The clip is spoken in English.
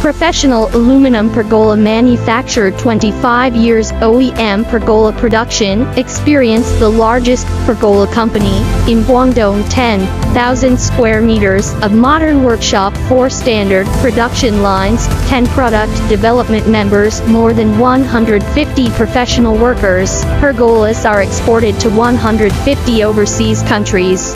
Professional aluminum pergola manufacturer 25 years OEM pergola production experience the largest pergola company in Guangdong 10,000 square meters of modern workshop 4 standard production lines 10 product development members more than 150 professional workers. Pergolas are exported to 150 overseas countries.